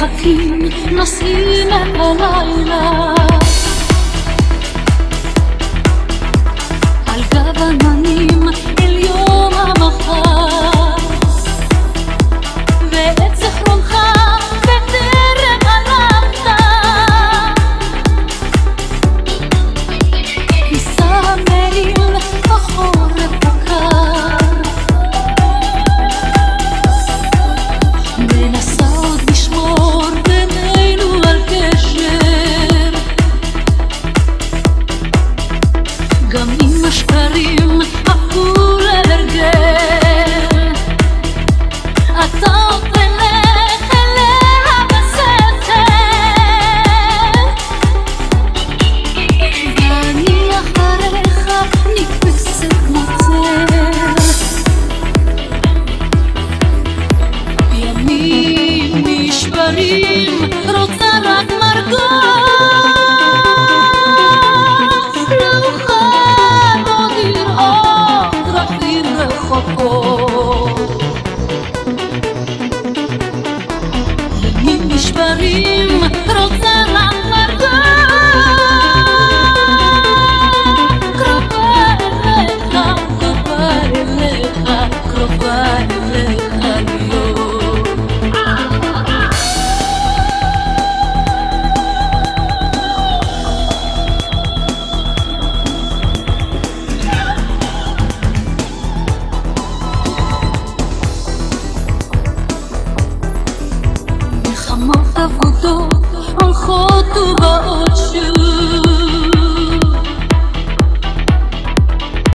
حكيم نصيبك ليلى במדברים רוצה رفت گفت آن خود